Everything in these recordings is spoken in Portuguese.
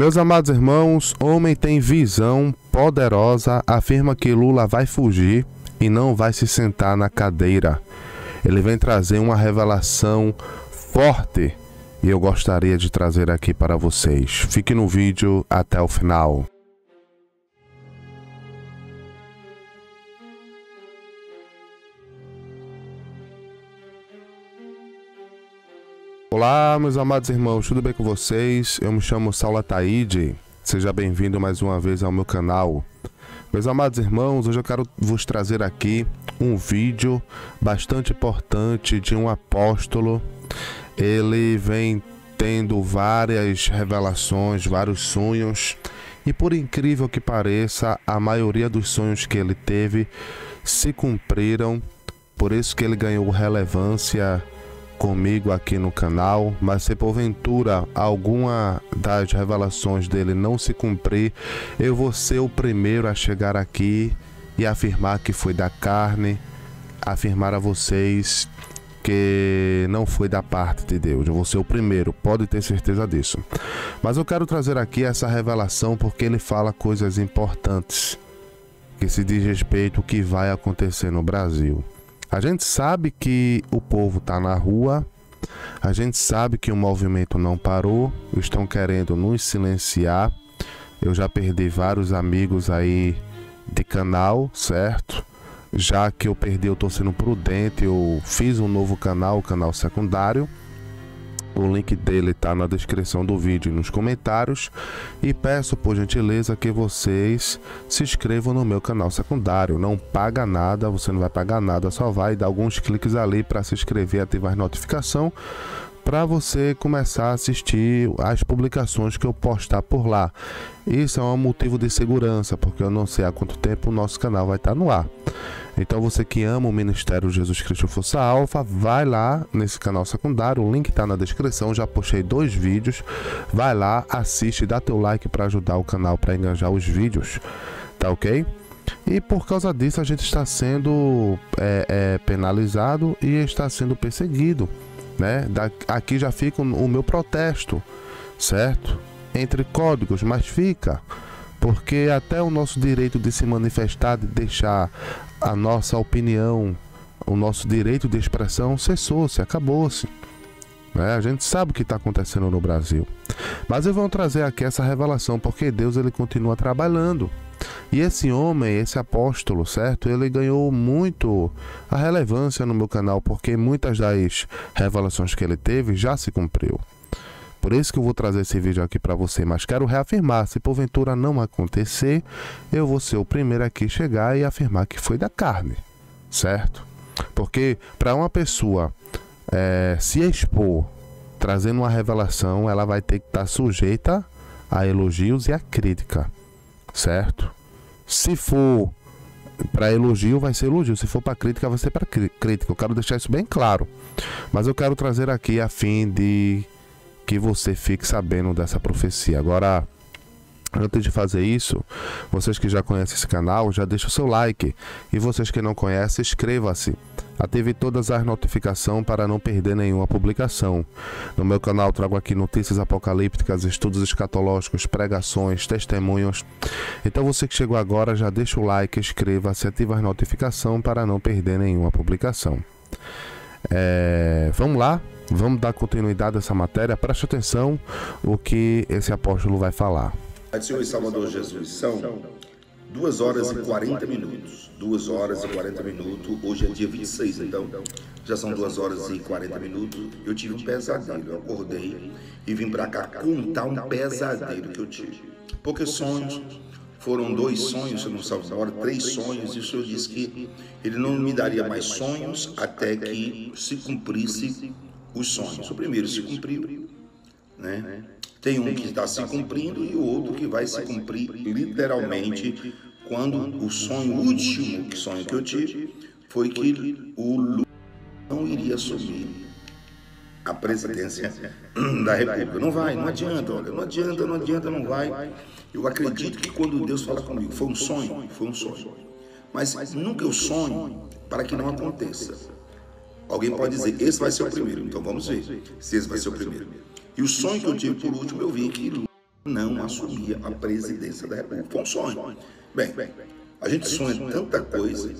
Meus amados irmãos, homem tem visão poderosa, afirma que Lula vai fugir e não vai se sentar na cadeira. Ele vem trazer uma revelação forte e eu gostaria de trazer aqui para vocês. Fique no vídeo até o final. Olá, meus amados irmãos, tudo bem com vocês? Eu me chamo Saula Taide. Seja bem-vindo mais uma vez ao meu canal. Meus amados irmãos, hoje eu quero vos trazer aqui um vídeo bastante importante de um apóstolo. Ele vem tendo várias revelações, vários sonhos, e por incrível que pareça, a maioria dos sonhos que ele teve se cumpriram. Por isso que ele ganhou relevância comigo aqui no canal, mas se porventura alguma das revelações dele não se cumprir, eu vou ser o primeiro a chegar aqui e afirmar que foi da carne, afirmar a vocês que não foi da parte de Deus. Eu vou ser o primeiro, pode ter certeza disso. Mas eu quero trazer aqui essa revelação porque ele fala coisas importantes que se diz respeito ao que vai acontecer no Brasil. A gente sabe que o povo está na rua, a gente sabe que o movimento não parou, estão querendo nos silenciar. Eu já perdi vários amigos aí de canal, certo? Já que eu perdi, eu estou sendo prudente, eu fiz um novo canal, o canal secundário o link dele está na descrição do vídeo e nos comentários. E peço por gentileza que vocês se inscrevam no meu canal secundário. Não paga nada, você não vai pagar nada, só vai dar alguns cliques ali para se inscrever e ativar notificação para você começar a assistir as publicações que eu postar por lá. Isso é um motivo de segurança, porque eu não sei há quanto tempo o nosso canal vai estar no ar. Então você que ama o Ministério Jesus Cristo Força Alfa, vai lá nesse canal secundário, o link está na descrição, já postei dois vídeos. Vai lá, assiste, dá teu like para ajudar o canal para engajar os vídeos, tá ok? E por causa disso a gente está sendo é, é, penalizado e está sendo perseguido, né? Da, aqui já fica o meu protesto, certo? Entre códigos, mas fica porque até o nosso direito de se manifestar, de deixar a nossa opinião, o nosso direito de expressão cessou-se, acabou-se. Né? A gente sabe o que está acontecendo no Brasil. Mas eu vou trazer aqui essa revelação porque Deus ele continua trabalhando. E esse homem, esse apóstolo, certo? Ele ganhou muito a relevância no meu canal porque muitas das revelações que ele teve já se cumpriu. Por isso que eu vou trazer esse vídeo aqui para você, mas quero reafirmar, se porventura não acontecer, eu vou ser o primeiro aqui chegar e afirmar que foi da carne, certo? Porque para uma pessoa é, se expor trazendo uma revelação, ela vai ter que estar tá sujeita a elogios e a crítica, certo? Se for para elogio, vai ser elogio. Se for para crítica, vai ser para crítica. Eu quero deixar isso bem claro. Mas eu quero trazer aqui a fim de que você fique sabendo dessa profecia. Agora, Antes de fazer isso, vocês que já conhecem esse canal, já deixa o seu like. E vocês que não conhecem, inscreva-se. Ative todas as notificações para não perder nenhuma publicação. No meu canal trago aqui notícias apocalípticas, estudos escatológicos, pregações, testemunhos. Então você que chegou agora, já deixa o like, inscreva-se, ative as notificações para não perder nenhuma publicação. É, vamos lá? Vamos dar continuidade a essa matéria. Preste atenção o que esse apóstolo vai falar. Pai Senhor e Salvador Jesus, são 2 horas e 40 minutos. 2 horas e 40 minutos. Hoje é dia 26, então já são 2 horas e 40 minutos. Eu tive um pesadelo. Eu acordei e vim para cá contar um pesadelo que eu tive. Porque sonhos foram dois sonhos, se não salvo agora, três sonhos, e o Senhor disse que Ele não me daria mais sonhos até que se cumprisse os sonhos. O primeiro se cumpriu, né? Tem um que está se cumprindo e o outro que vai se cumprir literalmente quando o sonho último que sonho que eu tive foi que o Lula não iria assumir a presidência da República. Não vai, não adianta, olha, não adianta, não adianta, não vai. Eu acredito que quando Deus fala comigo, foi um sonho, foi um sonho. Mas nunca eu sonho para que não aconteça. Alguém pode dizer, esse vai ser o primeiro. Então vamos ver se esse vai ser o primeiro. E o sonho que eu tive por último, eu vi que não assumia a presidência da República. Foi um sonho. Bem, a gente sonha tanta coisa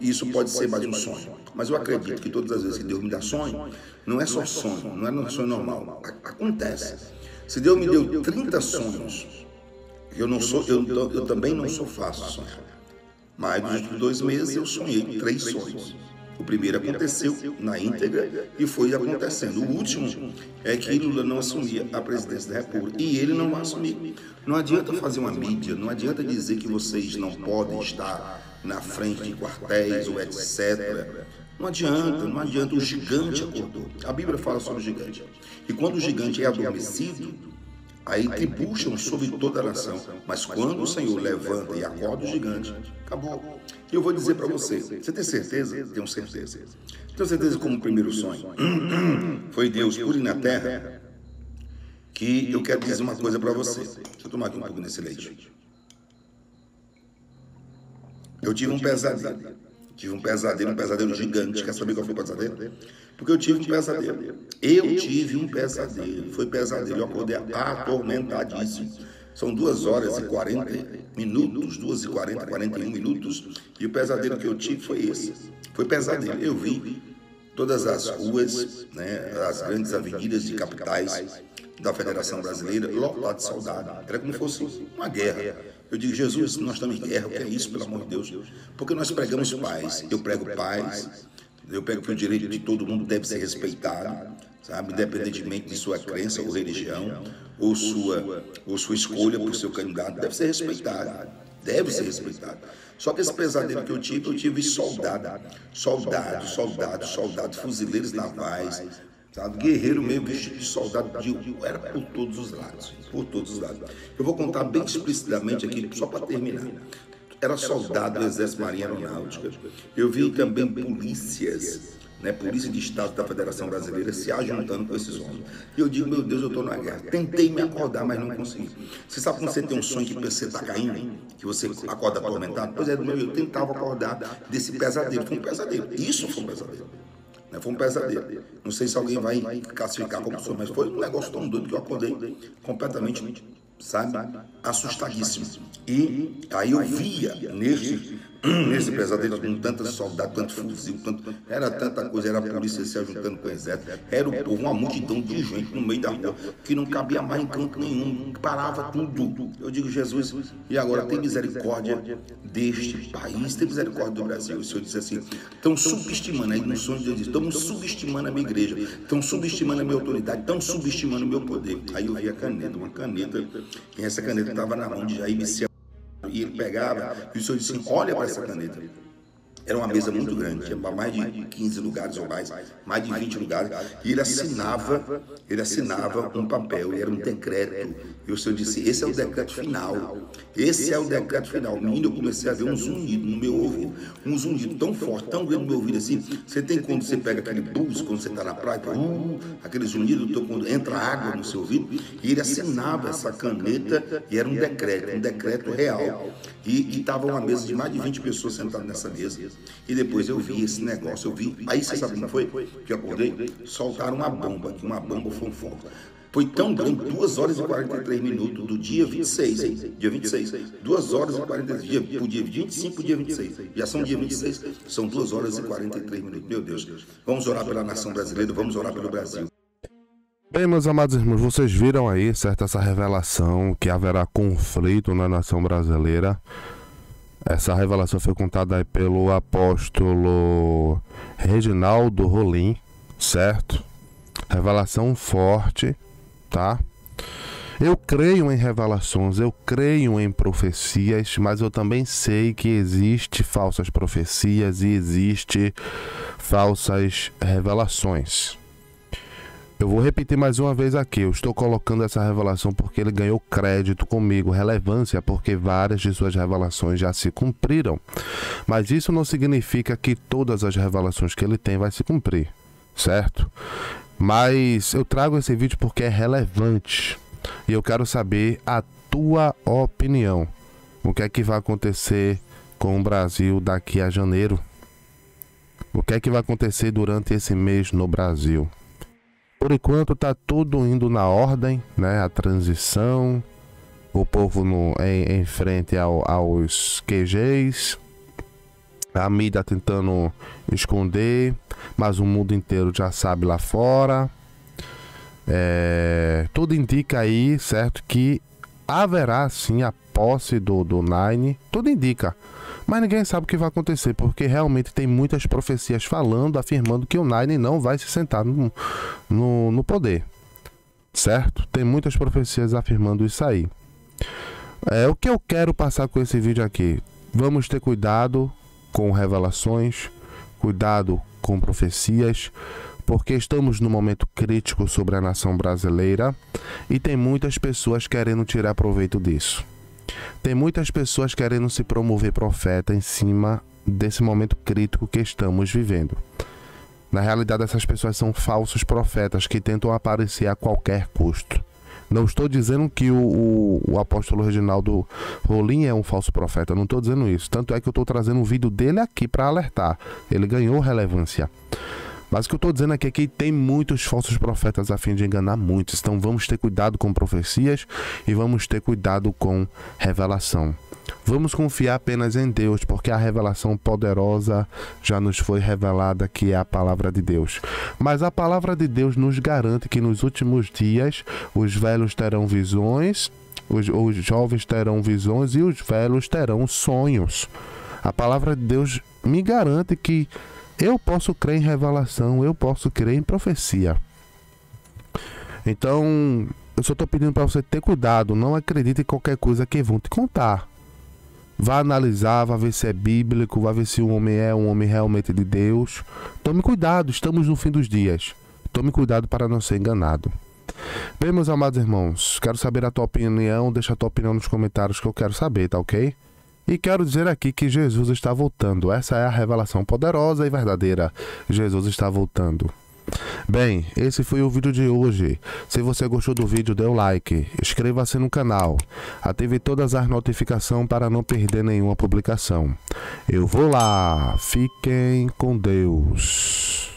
e isso pode ser mais um sonho. Mas eu acredito que todas as vezes que Deus me dá sonho, não é só sonho, não é um sonho normal. Acontece. Se Deus me deu 30 sonhos, eu não sou, eu, eu também não sou fácil sonhar. Mas nos dois meses eu sonhei três sonhos. O primeiro aconteceu na íntegra e foi acontecendo. O último é que Lula não assumia a presidência da República e ele não vai assumir. Não adianta fazer uma mídia, não adianta dizer que vocês não podem estar na frente de quartéis ou etc. Não adianta, não adianta. O gigante acordou. A Bíblia fala sobre o gigante. E quando o gigante é adormecido, aí tribucham sobre toda a nação. Mas quando o Senhor levanta e acorda o gigante, acabou. E eu vou dizer para você, você tem certeza? Tenho certeza. Tenho certeza como o primeiro sonho foi Deus puro na terra, que eu quero dizer uma coisa para você. Deixa eu tomar aqui um pouco nesse leite. Eu tive um pesadelo. Tive um pesadelo, um pesadelo gigante. Quer saber qual foi o pesadelo? Porque eu tive um pesadelo. Eu tive um pesadelo. Foi pesadelo. Eu acordei atormentadíssimo. São duas horas e 40 minutos, duas e 40, 41 minutos. E o pesadelo que eu tive foi esse. Foi pesadelo. Eu vi todas as ruas, né, as grandes avenidas de capitais da Federação Brasileira lotadas de soldados. Era como se fosse uma guerra. Eu digo, Jesus, nós estamos em guerra, o que é isso, pelo amor de Deus? Porque nós pregamos paz. Eu prego paz, eu prego que o direito de todo mundo deve ser respeitado sabe? Independentemente de sua crença ou religião, ou sua, ou sua escolha por seu candidato, deve ser respeitado. Deve ser respeitado. Só que esse pesadelo que eu tive, eu tive soldado, soldado, soldado, soldado, fuzileiros navais, sabe? Guerreiro mesmo, vestido de soldado, de, era por todos os lados, por todos os lados. Eu vou contar bem explicitamente aqui, só para terminar era soldado do Exército Marinha Aeronáutica. Eu vi também polícias né, Polícia de Estado da Federação Brasileira se ajuntando com esses homens. E eu digo, meu Deus, eu estou na guerra. Tentei me acordar, mas não consegui. Você sabe quando você tem um sonho que você está caindo, que você acorda atormentado? Pois é, meu, eu tentava acordar desse pesadelo. Foi um pesadelo. Isso foi um pesadelo. Né? Foi um pesadelo. Não sei se alguém vai classificar como sonho, mas foi um negócio tão doido que eu acordei completamente, sabe, assustadíssimo. E aí eu via nesse nesse pesadelo com tantos soldados, tanto fuzil, tanto, era tanta coisa, era a polícia se ajuntando com o exército, era o povo, uma multidão de gente no meio da rua, que não cabia mais em canto nenhum, parava tudo. Eu digo, Jesus, e agora tem misericórdia deste país, tem misericórdia do Brasil. O Senhor disse assim, estão subestimando, aí no sonho de Deus, estão subestimando a minha igreja, estão subestimando a minha autoridade, estão subestimando o meu poder. Aí eu vi a caneta, uma caneta, e essa caneta estava na mão de Jair Messias e ele pegava, e o senhor disse assim, olha para essa caneta. Era uma mesa muito grande, tinha mais de 15 lugares ou mais, mais de 20 lugares. E ele assinava, ele assinava um papel, era um decreto. E o senhor disse, esse é o decreto final. Esse é o decreto final. Menino, eu comecei a ver um zunido no meu ouvido. Um zunido tão forte, tão grande no meu ouvido assim. Você tem quando você pega aquele bus, quando você está na praia, uh, aquele zunido, quando entra água no seu ouvido. E ele assinava essa caneta e era um decreto, um decreto real. E estava uma mesa de mais de 20 pessoas sentadas nessa mesa. E depois eu vi esse negócio, eu vi. Aí você sabe como foi? Que eu acordei? Soltaram uma bomba, uma bomba foi um fogo. Foi tão grande, 2 horas e 43 minutos do dia 26, hein? Dia 26. 2 horas e 43, dia, pro dia 25 pro dia 26. Já são dia 26, são 2 horas e 43 minutos. Meu Deus. Vamos orar pela nação brasileira, vamos orar pelo Brasil. Bem, meus amados irmãos, vocês viram aí, certo, essa revelação que haverá conflito na nação brasileira. Essa revelação foi contada pelo apóstolo Reginaldo Rolim, certo? Revelação forte, tá? Eu creio em revelações, eu creio em profecias, mas eu também sei que existe falsas profecias e existe falsas revelações. Eu vou repetir mais uma vez aqui. Eu estou colocando essa revelação porque ele ganhou crédito comigo, relevância, porque várias de suas revelações já se cumpriram. Mas isso não significa que todas as revelações que ele tem vai se cumprir, certo? Mas eu trago esse vídeo porque é relevante e eu quero saber a tua opinião. O que é que vai acontecer com o Brasil daqui a janeiro? O que é que vai acontecer durante esse mês no Brasil? Por enquanto está tudo indo na ordem, né? A transição, o povo no, em, em frente ao, aos QGs, a mídia tentando esconder, mas o mundo inteiro já sabe lá fora. É, tudo indica aí, certo, que haverá sim a posse do, do Nine, tudo indica. Mas ninguém sabe o que vai acontecer, porque realmente tem muitas profecias falando, afirmando que o Nine não vai se sentar no, no, no poder. Certo? Tem muitas profecias afirmando isso aí. É, o que eu quero passar com esse vídeo aqui? Vamos ter cuidado com revelações, cuidado com profecias, porque estamos num momento crítico sobre a nação brasileira e tem muitas pessoas querendo tirar proveito disso. Tem muitas pessoas querendo se promover profeta em cima desse momento crítico que estamos vivendo. Na realidade, essas pessoas são falsos profetas que tentam aparecer a qualquer custo. Não estou dizendo que o, o, o apóstolo Reginaldo Rolim é um falso profeta, não estou dizendo isso. Tanto é que eu estou trazendo um vídeo dele aqui para alertar. Ele ganhou relevância. Mas o que eu estou dizendo aqui é que tem muitos falsos profetas a fim de enganar muitos. Então vamos ter cuidado com profecias e vamos ter cuidado com revelação. Vamos confiar apenas em Deus, porque a revelação poderosa já nos foi revelada, que é a palavra de Deus. Mas a palavra de Deus nos garante que nos últimos dias os velhos terão visões, os, os jovens terão visões e os velhos terão sonhos. A palavra de Deus me garante que eu posso crer em revelação, eu posso crer em profecia. Então, eu só estou pedindo para você ter cuidado, não acredite em qualquer coisa que vão te contar. Vá analisar, vá ver se é bíblico, vá ver se o homem é um homem realmente de Deus. Tome cuidado, estamos no fim dos dias. Tome cuidado para não ser enganado. Bem, meus amados irmãos, quero saber a tua opinião, deixa a tua opinião nos comentários que eu quero saber, tá ok? E quero dizer aqui que Jesus está voltando. Essa é a revelação poderosa e verdadeira. Jesus está voltando. Bem, esse foi o vídeo de hoje. Se você gostou do vídeo, dê o um like, inscreva-se no canal, ative todas as notificações para não perder nenhuma publicação. Eu vou lá, fiquem com Deus.